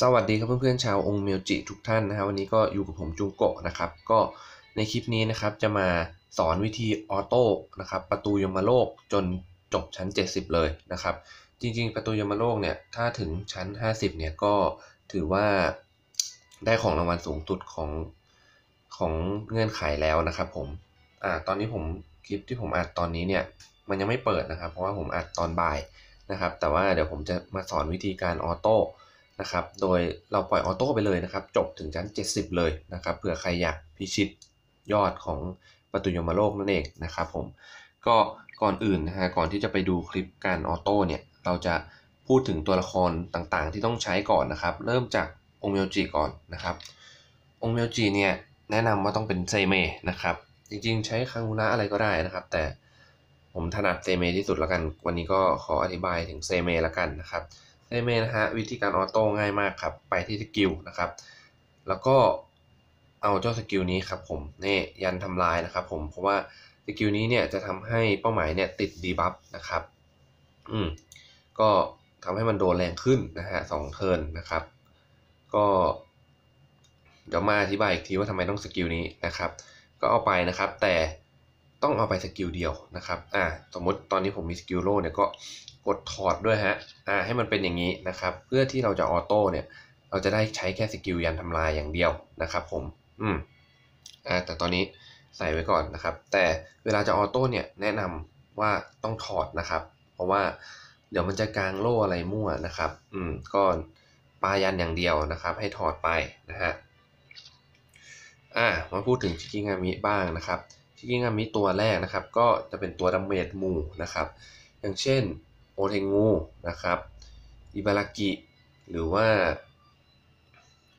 สวัสดีครับเพื่อนๆชาวองค์เมียวจิทุกท่านนะครับวันนี้ก็อยู่กับผมจุงโกะนะครับ ก็ในคลิปนี้นะครับจะมาสอนวิธีออโต้นะครับประตูยมโลกจนจบชั้น 70 เลยนะครับ จริงๆ ประตูยมโลกเนี่ยถ้าถึงชั้น 50 เนี่ยก็ถือว่าได้ของรางวัลสูงสุดของของเงื่อนไขแล้วนะครับผมอ่าตอนนี้ผมคลิปที่ผมอัดตอนนี้เนี่ยมันยังไม่เปิดนะครับ เพราะว่าผมอัดตอนบ่ายนะครับ แต่ว่าเดี๋ยวผมจะมาสอนวิธีการ auto นะครับ โดยเราปล่อย auto ไปเลยนะครับ จบถึงชั้น 70 เลยนะครับ เผื่อใครอยากพิชิตยอดของประตูยมโลกนั่นเองนะครับผม ก็ก่อนอื่นนะฮะ ก่อนที่จะไปดูคลิปการ auto เนี่ย เราจะพูดถึงตัวละครต่างๆ ที่ต้องใช้ก่อนนะครับ เริ่มจากองเมียวจิก่อนนะครับ องเมียวจิเนี่ยแนะนำว่าต้องเป็นเซเมนะครับ จริงๆ ใช้คางุระอะไรก็ได้นะครับ แต่ผมถนัดเซเมที่สุดแล้วกัน วันนี้ก็ขออธิบายถึงเซเมแล้วกันนะครับ เซเมนะฮะวิธีการ auto ง่ายมากครับ ไปที่ skill นะครับ แล้วก็เอาเจ้า skill นี้ครับผมนี่ยันต์ทำลายนะครับ ผมเพราะว่า skill นี้เนี่ยจะทำให้เป้าหมายเนี่ยติด debuff นะครับ อืมก็ทำให้มันโดนแรงขึ้นนะฮะสอง turn นะครับ ก็ เดี๋ยวมาอธิบายอีกทีว่าทำไมต้อง skill นี้นะครับ ก็เอาไปนะครับ แต่ ต้องเอาไป skill เดียวนะครับอ่าสมมติตอนนี้ผมมี skill โล่เนี่ยก็กดถอดด้วยฮะอ่าให้มันเป็นอย่างนี้นะครับ เพื่อที่เราจะ auto เนี่ย เราจะได้ใช้แค่ skill ยันต์ทำลายอย่างเดียวนะครับ ผม อืมอ่าแต่ตอนนี้ใส่ไว้ก่อนนะครับ แต่เวลาจะ auto เนี่ยแนะนำว่าต้องถอดนะครับ เพราะว่าเดี๋ยวมันจะกางโล่อะไรมั่วนะครับ อืมก็ปายันต์อย่างเดียวนะครับ ให้ถอดไปนะฮะ อ่ามาพูดถึงชิกิงามิบ้างนะครับ ชิกิงามิตัวแรกนะครับ ก็จะเป็นตัวดาเมจหมู่นะครับ อย่างเช่นโอเทงูนะครับอิบารากิหรือว่า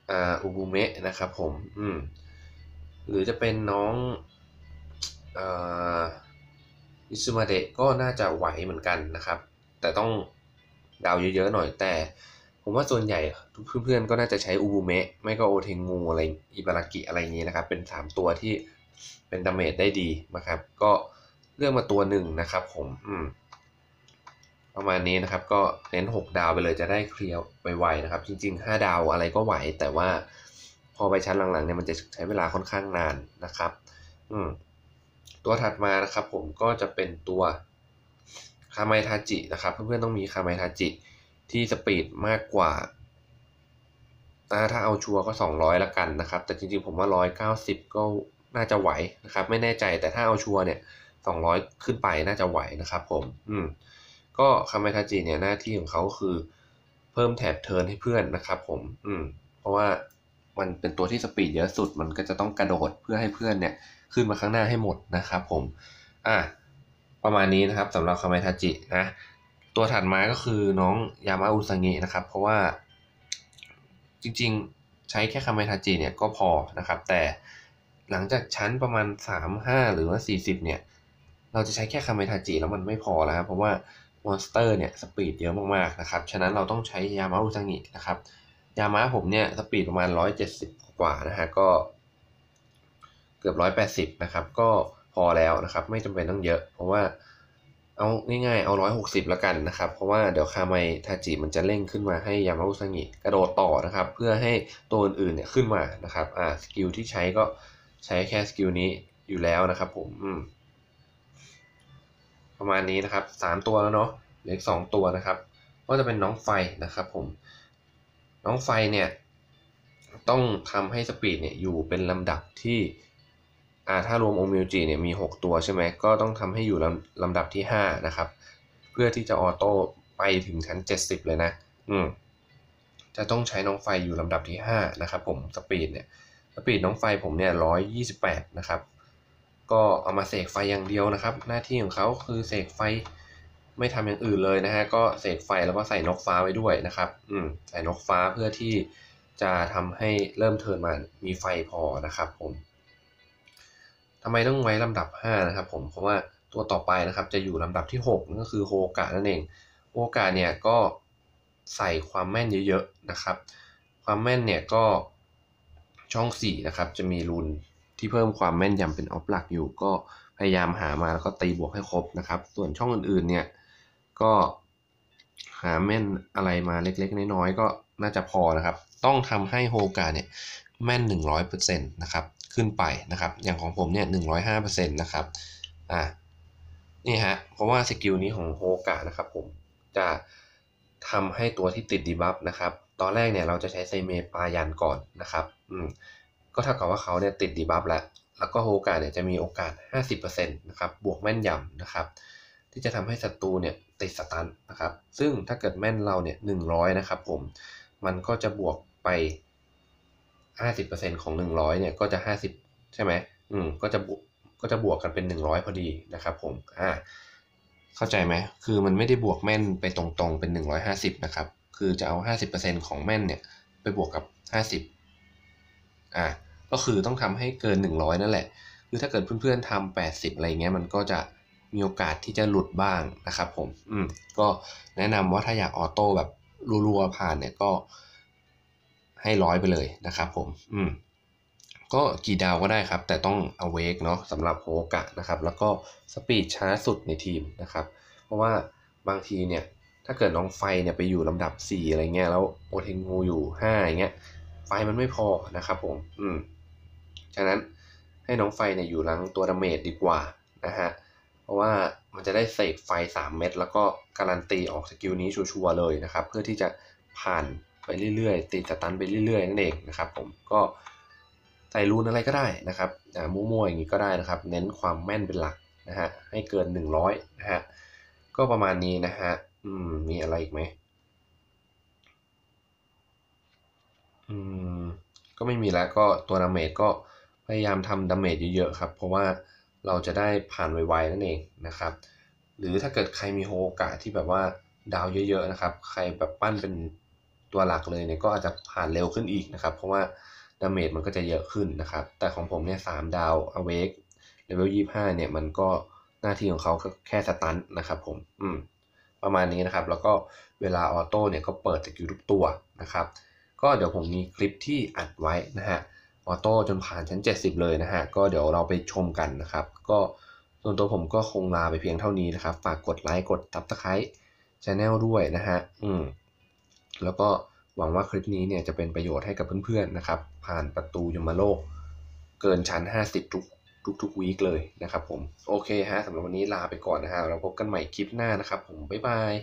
อาอุบุเมะนะครับผมอืมหรือจะเป็นน้องอิซุมาเดะก็น่าจะไหวเหมือนกันนะครับ แต่ต้องดาวเยอะๆหน่อยแต่ ผมว่าส่วนใหญ่เพื่อนๆก็น่าจะใช้อุบุเมะไม่ก็โอเทงูอะไรอิบารากิอะไรอย่างนี้นะครับ เป็น 3 ตัวที่ เป็นดาเมจได้ดีนะครับ ก็เลือกมาตัวหนึ่งนะครับผมอืมประมาณนี้นะครับ ก็เน้น 6 ดาวไปเลยจะได้เคลียร์ไวๆนะครับ จริง ๆ 5 ดาวอะไรก็ไหว แต่ว่าพอไปชั้นหลังๆเนี่ยมันจะใช้เวลาค่อนข้างนานนะครับ อืมตัวถัดมานะครับ ผมก็จะเป็นตัวคาไมทาจินะครับ เพื่อนๆต้องมีคาไมทาจิที่ speed มากกว่าถ้าเอาชัวร์ก็ 200 ละกันนะครับ แต่จริงๆผมว่า 190 ก็ น่าจะไหวนะครับ ไม่แน่ใจแต่ถ้าเอาชัวร์เนี่ย200ขึ้นไปน่าจะไหวนะครับผม อืม ก็คาไมทาจิเนี่ยหน้าที่ของเขาคือ เพิ่มแถบ turn ให้เพื่อนนะครับผม อืม เพราะว่ามันเป็นตัวที่ speed เยอะสุด มันก็จะต้องกระโดดเพื่อให้เพื่อนเนี่ย ขึ้นมาข้างหน้าให้หมดนะครับผม อะ ประมาณนี้นะครับสำหรับคาไมทาจินะ ตัวถัดมาก็คือน้องยามาอุซังินะครับ เพราะว่าจริงๆ ใช้แค่คาไมทาจิเนี่ยก็พอนะครับ แต่ หลังจากชั้นประมาณ 3-5 หรือว่า 40 เนี่ย เราจะใช้แค่คาไมทาจิแล้วมันไม่พอแล้วครับ เพราะว่า monster เนี่ย speed เยอะมากๆนะครับ ฉะนั้นเราต้องใช้ยามาอุซังินะครับ ยามาผมเนี่ย speed ประมาณ 170 กว่านะฮะ ก็เกือบ 180 นะครับ ก็พอแล้วนะครับ ไม่จำเป็นต้องเยอะ เพราะว่าเอาง่ายๆ เอา 160 แล้วกันนะครับ เพราะว่าเดี๋ยวคาไมทาจิมันจะเร่งขึ้นมาให้ยามาอุซังิกระโดดต่อนะครับ เพื่อให้ตัวอื่นๆเนี่ยขึ้นมานะครับ อ่า skill ที่ใช้ก็ ใช้แค่ skill นี้อยู่แล้วนะครับผมมประมาณนี้นะครับสามตัวแล้วเนาะเหลืออีกสองตัวนะครับ ก็จะเป็นน้องไฟนะครับผม น้องไฟเนี่ย ต้องทำให้ speed เนี่ยอยู่เป็นลำดับที่อ่าถ้ารวมโอมิวจิเนี่ยมี 6 ตัวใช่ไหมก็ต้องทำให้อยู่ลำลำดับที่ 5 นะครับ เพื่อที่จะ auto ไปถึงชั้น 70 เลยนะ อืมจะต้องใช้น้องไฟอยู่ลำดับที่ 5 นะครับผม speed เนี่ย speed น้องไฟผมเนี่ย128นะครับ ก็เอามาเสกไฟอย่างเดียวนะครับ หน้าที่ของเขาคือเสกไฟไม่ทำอย่างอื่นเลยนะฮะ ก็เสกไฟแล้วก็ใส่นกฟ้าไว้ด้วยนะครับ อืม ใส่นกฟ้าเพื่อที่จะทำให้เริ่มเทิร์นมามีไฟพอนะครับผมทำไมต้องไว้ลำดับ 5 นะครับ ผม เพราะว่าตัวต่อไปนะครับ จะอยู่ลำดับที่ 6 นั่นก็คือโฮกะนั่นเอง โฮกะเนี่ยก็ใส่ความแม่นเยอะๆนะครับ ความแม่นเนี่ยก็ ช่อง 4 นะครับ จะมีรูนที่เพิ่มความแม่นยำเป็นออฟหลักอยู่ ก็พยายามหามาแล้วก็ตีบวกให้ครบนะครับ ส่วนช่องอื่นๆเนี่ยก็หาแม่นอะไรมาเล็กๆ น้อยๆก็น่าจะพอนะครับ ต้องทำให้โฮกาเนี่ยแม่น 100%นะครับขึ้นไปนะครับ อย่างของผมเนี่ย105%นะครับอ่านี่ฮะเพราะว่าสกิลนี้ของโฮกานะครับผมจะทำให้ตัวที่ติดดีบัฟนะครับ ตอนแรกเนี่ยเราจะใช้ไซเมปายันก่อนนะครับ อืมก็เท่ากับว่าเขาเนี่ยติดดีบัฟแล้ว แล้วก็โฮกาเนี่ยจะมีโอกาส 50%นะครับ บวกแม่นยำนะครับ ที่จะทำให้ศัตรูเนี่ยติดสตันนะครับ ซึ่งถ้าเกิดแม่นเราเนี่ย100นะครับผม มันก็จะบวกไป 50%ของ 100เนี่ยก็จะ 50 ใช่ไหมอืม ก็จะบวกก็จะบวกกันเป็น 100 พอดีนะครับผม อ่า เข้าใจไหม คือมันไม่ได้บวกแม่นไปตรงๆเป็น 150 นะครับ คือจะเอา 50%ของแม่นเนี่ยไปบวกกับ 50 อ่าก็คือต้องทำให้เกิน 100 นั่นแหละ คือถ้าเกิดเพื่อนๆทำ80 อะไรเงี้ยมันก็จะมีโอกาสที่จะหลุดบ้างนะครับผมอืมก็แนะนำว่าถ้าอยากออโต้แบบรัวๆผ่านเนี่ยก็ให้ร้อยไปเลยนะครับผมอืมก็กี่ดาวก็ได้ครับ แต่ต้องเอาเวกเนาะสำหรับโฮกะนะครับ แล้วก็speed ช้าสุดในทีมนะครับ เพราะว่าบางทีเนี่ย ถ้าเกิดน้องไฟเนี่ยไปอยู่ลำดับ 4 อะไรเงี้ยแล้วโอเทงูอยู่ 5 อย่างเงี้ย ไฟมันไม่พอนะครับผมอืมฉะนั้นให้น้องไฟเนี่ยอยู่หลังตัว damage ดีกว่านะฮะเพราะว่ามันจะได้เสกไฟ 3 เม็ดแล้วก็การันตีออก skill นี้ชัวร์เลยนะครับ เพื่อที่จะผ่านไปเรื่อยๆ ติด stun ไปเรื่อยๆ นั่นเองนะครับผมก็ใส่ rune อะไรก็ได้นะครับมั่วๆอย่างนี้ก็ได้นะครับ เน้นความแม่นเป็นหลักนะฮะให้เกิน 100นะฮะก็ประมาณนี้นะฮะอืมมีอะไรอีกไหม อืม ก็ไม่มีแล้วก็ตัว damage ก็พยายามทำ damage เยอะๆครับ เพราะว่าเราจะได้ผ่านไวๆนั่นเองนะครับ หรือถ้าเกิดใครมีโอกาสที่แบบว่าดาวเยอะๆนะครับ ใครแบบปั้นเป็นตัวหลักเลยเนี่ยก็อาจจะผ่านเร็วขึ้นอีกนะครับ เพราะว่า damage มันก็จะเยอะขึ้นนะครับ แต่ของผมเนี่ยสามดาว awake level ยี่ห้าเนี่ยมันก็หน้าที่ของเขาแค่ stun นะครับผม อืม ประมาณนี้นะครับ แล้วก็เวลา auto เนี่ยก็เปิด skill ทุกตัวนะครับ ก็เดี๋ยวผมมีคลิปที่อัดไว้นะฮะ auto จนผ่านชั้น 70 เลยนะฮะ ก็เดี๋ยวเราไปชมกันนะครับ ก็ส่วนตัวผมก็คงลาไปเพียงเท่านี้นะครับ ฝากกดไลค์กด subscribe channel ด้วยนะฮะ อืม แล้วก็หวังว่าคลิปนี้เนี่ยจะเป็นประโยชน์ให้กับเพื่อนๆนะครับ ผ่านประตูยมโลก เกินชั้น 50 ทุกทุกๆวีคเลยนะครับผม โอเคฮะสำหรับวันนี้ลาไปก่อนนะฮะ เราพบกันใหม่คลิปหน้านะครับผม บ๊ายบาย